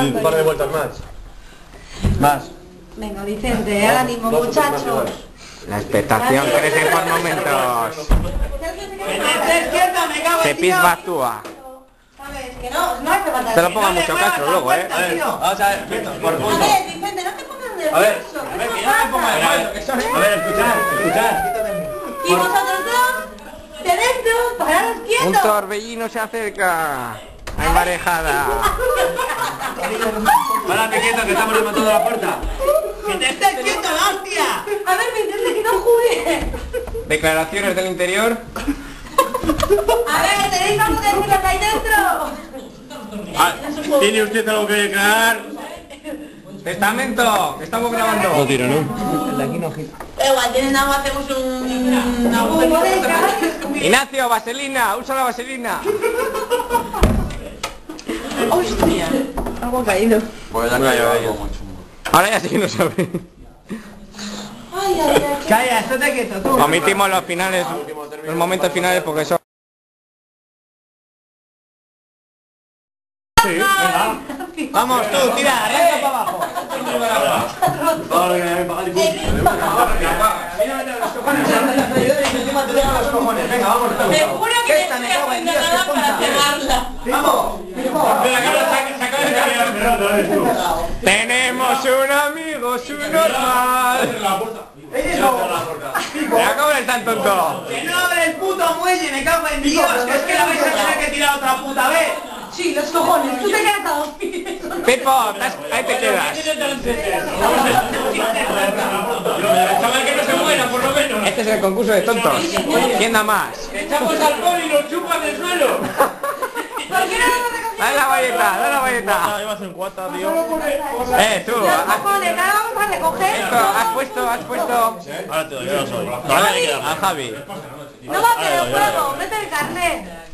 Un par de vueltas más. Más. Venga, Vicente, ánimo, muchachos. La expectación crece por momentos. Cepis Batúa. ¿Sabes? Que no, no hace falta. Te lo ponga mucho caso luego, eh. A ver, vamos a ver, por A punto. ver, Vicente, no te pongas nervioso. A ver, ¿qué te pasa? A ver, escuchad, escuchad. Y vosotros dos, de dentro, pararos Un quietos. torbellino se acerca. Hay marejada. Párate quieto que estamos remontando la puerta. ¡Que te estés quieto, la hostia! A ver, Vicente, que no juegue. Declaraciones del interior. A ver, ¿tenéis algo que decirles ahí dentro? Ah, ¿Tiene usted algo que declarar? Testamento, que estamos grabando. tiro, ¿no? Igual, tienen agua, hacemos un... Ignacio, vaselina, usa la vaselina. Hostia. Algo caído. Pues ya cayó algo Ahora ya sí que no sabe. Ay, ay, ay. Calla, estate quieto, tú. Omitimos los finales, los momentos finales porque son... Vamos, tú, tira, arranca para abajo. Te juro que ¿Qué te esta estoy me cago en haciendo nada para tonta pegarla. Tenemos un amigo subnormal. Me acabo de tan tonto. Que no abre el puto muelle, me cago en Dios, que es que la vais a tener que tirar otra puta vez. Sí, los cojones. Tú te quedas a dos pies. Has- ahí te quedas. Chaval que no se muera, por lo menos. Este es el concurso de tontos. ¿Quién da más? Echamos alcohol y lo chupan del suelo. ¿Por qué no lo hemos recogido? Dale la valleta, dale la valleta. Ibas en cuata, tío. Eh, tú, Los has, cojones, ahora vamos a recoger. esto, has puesto, has puesto Ahora te doy, yo no soy. a Javi. No va a hacer el juego, mete el carnet.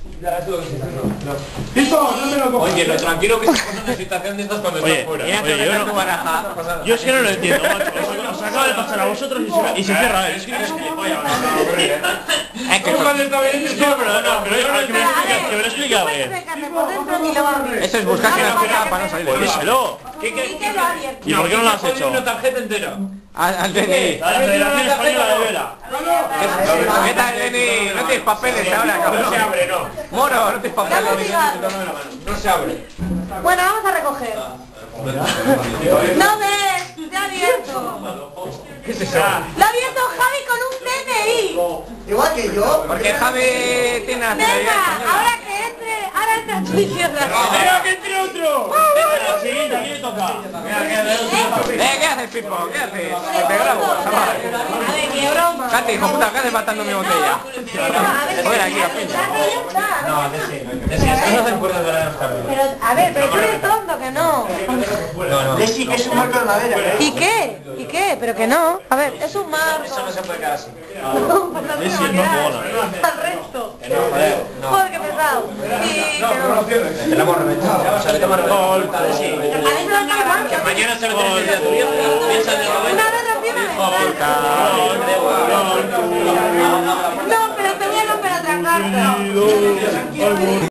Oye, lo tranquilo que se pone una situación de estas cuando estás fuera. Oye, yo no baraja. Yo es que no lo entiendo, macho. Os, acaba de pasar a vosotros y se, y se cierra él. Es que no Es que no, que lo explique, que me lo explique a Metes ver. el carnet por dentro y lo abres. eso es buscarse una cosa para no salir de duda. Díselo. Y que lo abierto. ¿Y por qué no lo has hecho? Una tarjeta entera. Al, al DNI. La Federación Española de Vela. ¿Qué, qué tal, DNI? No tienes papeles ahora, cabrón. No se abre, no. Moro, no tienes papeles. No se abre. Bueno, vamos a recoger. No ves, te ha abierto. ¿Qué es eso? Lo ha abierto Javi con un DNI. Igual que yo. Porque Javi tiene Venga, ahora que entre, ahora entra tú y cierras. ¡Espera que entre otro! Venga, siguiente, ¿a quién le toca? Eh, ¿qué haces, Pipo? ¿Qué haces? Te grabo. A ver, qué broma. Hijo puta, ¿qué haces matando mi botella? Joder, aquí, a pincha. Pero, a ver, pero tú eres tonto, que no. Que es un marco de madera. ¿Y qué? ¿Y qué? Pero que no. A ver, es un marco. No se puede quedar así. No, no tengo que resto. Joder, qué pesado. Sí, pero... Te la hemos reventado. O sea, reventado. El marco. Mañana se tuyo. Piensa rompí una ventana. No, pero te voy a romper otra carta.